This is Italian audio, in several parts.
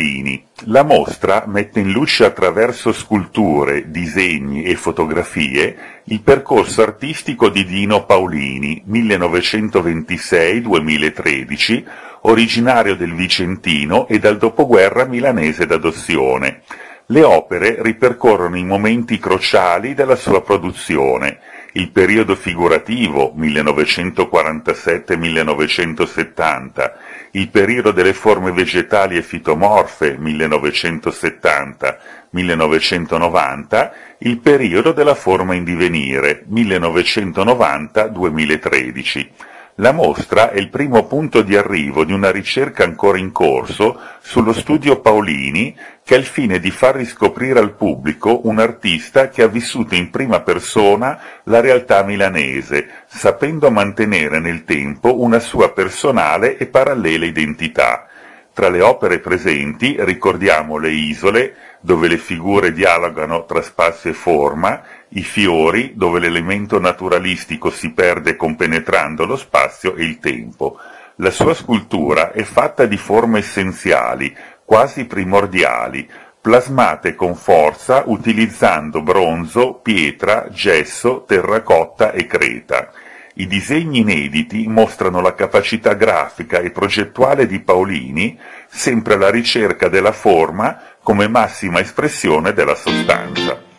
Paolini. La mostra mette in luce attraverso sculture, disegni e fotografie il percorso artistico di Dino Paolini, 1926-2013, originario del Vicentino e dal dopoguerra milanese d'adozione. Le opere ripercorrono i momenti cruciali della sua produzione, il periodo figurativo 1947-1970, il periodo delle forme vegetali e fitomorfe 1970-1990, il periodo della forma in divenire 1990-2013. La mostra è il primo punto di arrivo di una ricerca ancora in corso sullo studio Paolini che ha il fine di far riscoprire al pubblico un artista che ha vissuto in prima persona la realtà milanese, sapendo mantenere nel tempo una sua personale e parallela identità. Tra le opere presenti ricordiamo le isole, dove le figure dialogano tra spazio e forma, i fiori, dove l'elemento naturalistico si perde compenetrando lo spazio e il tempo. La sua scultura è fatta di forme essenziali, quasi primordiali, plasmate con forza utilizzando bronzo, pietra, gesso, terracotta e creta. I disegni inediti mostrano la capacità grafica e progettuale di Paolini, sempre alla ricerca della forma come massima espressione della sostanza.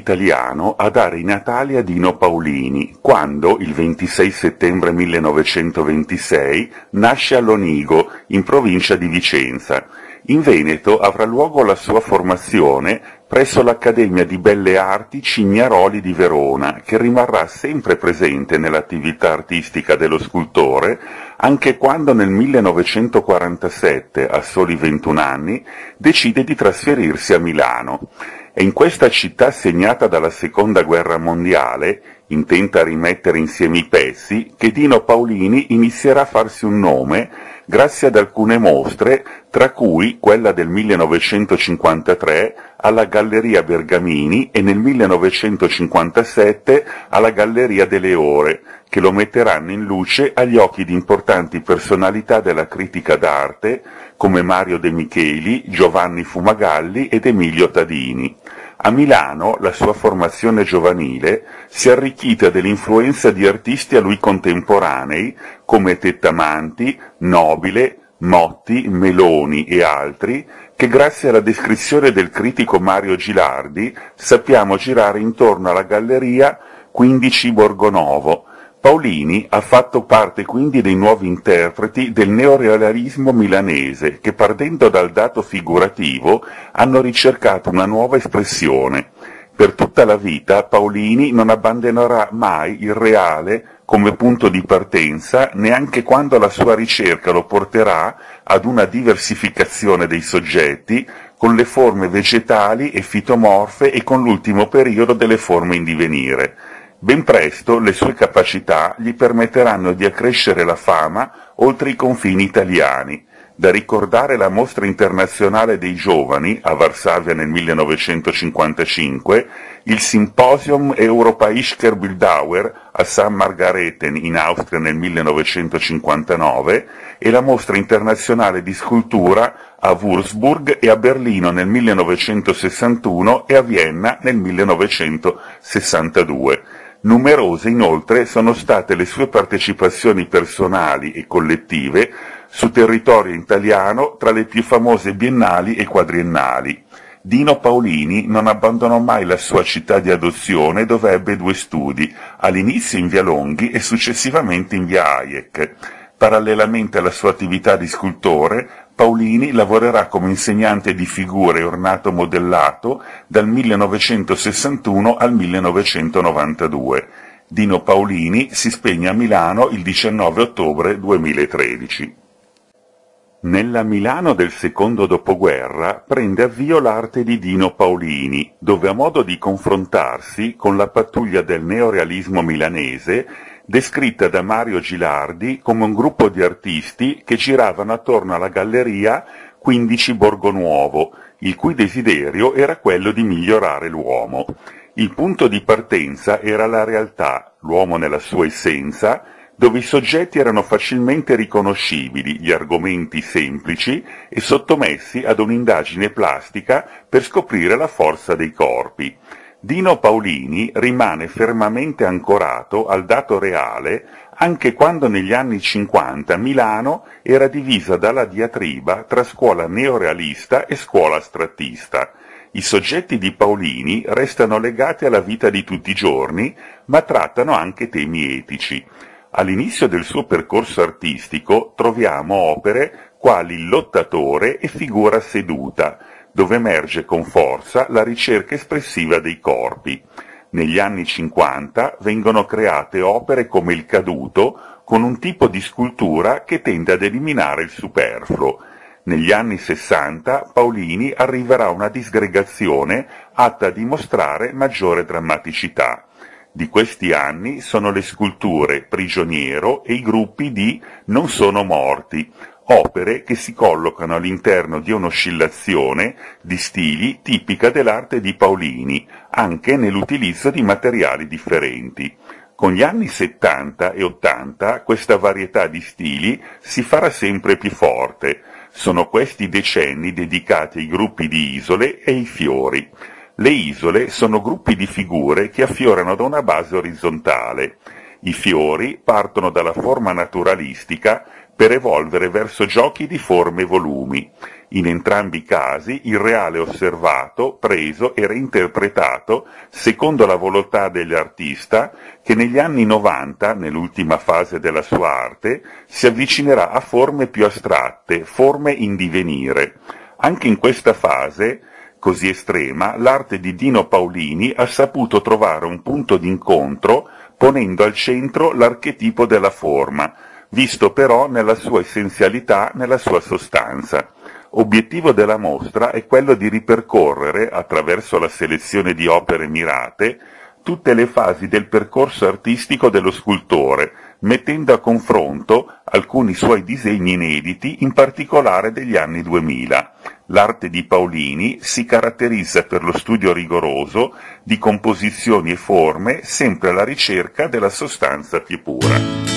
Italiano a dare i natali a Dino Paolini, quando, il 26 settembre 1926, nasce a Lonigo, in provincia di Vicenza. In Veneto avrà luogo la sua formazione presso l'Accademia di Belle Arti Cignaroli di Verona, che rimarrà sempre presente nell'attività artistica dello scultore, anche quando nel 1947, a soli 21 anni, decide di trasferirsi a Milano. È in questa città segnata dalla seconda guerra mondiale, intenta a rimettere insieme i pezzi, che Dino Paolini inizierà a farsi un nome grazie ad alcune mostre, tra cui quella del 1953 alla Galleria Bergamini e nel 1957 alla Galleria delle Ore, che lo metteranno in luce agli occhi di importanti personalità della critica d'arte come Mario De Micheli, Giovanni Fumagalli ed Emilio Tadini. A Milano la sua formazione giovanile si è arricchita dell'influenza di artisti a lui contemporanei come Tettamanti, Nobile, Motti, Meloni e altri, che grazie alla descrizione del critico Mario Gilardi sappiamo girare intorno alla galleria 15 Borgonovo, Paolini ha fatto parte quindi dei nuovi interpreti del neorealismo milanese che partendo dal dato figurativo hanno ricercato una nuova espressione. Per tutta la vita Paolini non abbandonerà mai il reale come punto di partenza neanche quando la sua ricerca lo porterà ad una diversificazione dei soggetti con le forme vegetali e fitomorfe e con l'ultimo periodo delle forme in divenire. Ben presto le sue capacità gli permetteranno di accrescere la fama oltre i confini italiani. Da ricordare la Mostra internazionale dei giovani a Varsavia nel 1955, il Symposium Europäischer Bildhauer a San Margareten in Austria nel 1959 e la Mostra internazionale di scultura a Würzburg e a Berlino nel 1961 e a Vienna nel 1962. Numerose inoltre sono state le sue partecipazioni personali e collettive su territorio italiano tra le più famose biennali e quadriennali. Dino Paolini non abbandonò mai la sua città di adozione dove ebbe due studi, all'inizio in via Longhi e successivamente in via Hayek. Parallelamente alla sua attività di scultore, Paolini lavorerà come insegnante di figure ornato modellato dal 1961 al 1992. Dino Paolini si spegne a Milano il 19 ottobre 2013. Nella Milano del secondo dopoguerra prende avvio l'arte di Dino Paolini, dove a modo di confrontarsi con la pattuglia del neorealismo milanese descritta da Mario Gilardi come un gruppo di artisti che giravano attorno alla galleria 15 Borgonuovo, il cui desiderio era quello di migliorare l'uomo. Il punto di partenza era la realtà, l'uomo nella sua essenza, dove i soggetti erano facilmente riconoscibili, gli argomenti semplici e sottomessi ad un'indagine plastica per scoprire la forza dei corpi. Dino Paolini rimane fermamente ancorato al dato reale anche quando negli anni 50 Milano era divisa dalla diatriba tra scuola neorealista e scuola astrattista. I soggetti di Paolini restano legati alla vita di tutti i giorni, ma trattano anche temi etici. All'inizio del suo percorso artistico troviamo opere quali lottatore e Figura seduta, dove emerge con forza la ricerca espressiva dei corpi. Negli anni 50 vengono create opere come Il caduto, con un tipo di scultura che tende ad eliminare il superfluo. Negli anni 60 Paolini arriverà a una disgregazione atta a dimostrare maggiore drammaticità. Di questi anni sono le sculture Prigioniero e i gruppi di Non sono morti, opere che si collocano all'interno di un'oscillazione di stili tipica dell'arte di Paolini, anche nell'utilizzo di materiali differenti. Con gli anni 70 e 80 questa varietà di stili si farà sempre più forte. Sono questi decenni dedicati ai gruppi di isole e ai fiori. Le isole sono gruppi di figure che affiorano da una base orizzontale. I fiori partono dalla forma naturalistica per evolvere verso giochi di forme e volumi. In entrambi i casi il reale osservato, preso e reinterpretato secondo la volontà dell'artista che negli anni 90, nell'ultima fase della sua arte, si avvicinerà a forme più astratte, forme in divenire. Anche in questa fase così estrema, l'arte di Dino Paolini ha saputo trovare un punto d'incontro ponendo al centro l'archetipo della forma, visto però nella sua essenzialità, nella sua sostanza. Obiettivo della mostra è quello di ripercorrere, attraverso la selezione di opere mirate, tutte le fasi del percorso artistico dello scultore, mettendo a confronto alcuni suoi disegni inediti, in particolare degli anni 2000. L'arte di Paolini si caratterizza per lo studio rigoroso di composizioni e forme sempre alla ricerca della sostanza più pura.